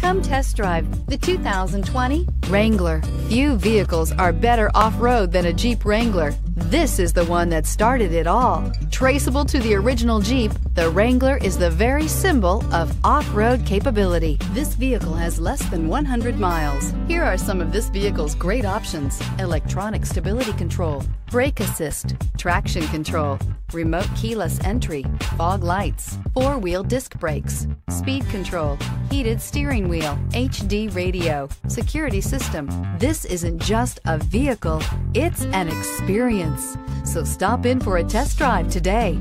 Come test drive the 2020 Wrangler. Few vehicles are better off-road than a Jeep Wrangler. This is the one that started it all. Traceable to the original Jeep, the Wrangler is the very symbol of off-road capability. This vehicle has less than 100 miles. Here are some of this vehicle's great options. Electronic stability control, brake assist, traction control, remote keyless entry, fog lights, four-wheel disc brakes, speed control, heated steering wheel, HD radio, security system. This isn't just a vehicle, it's an experience. So stop in for a test drive today.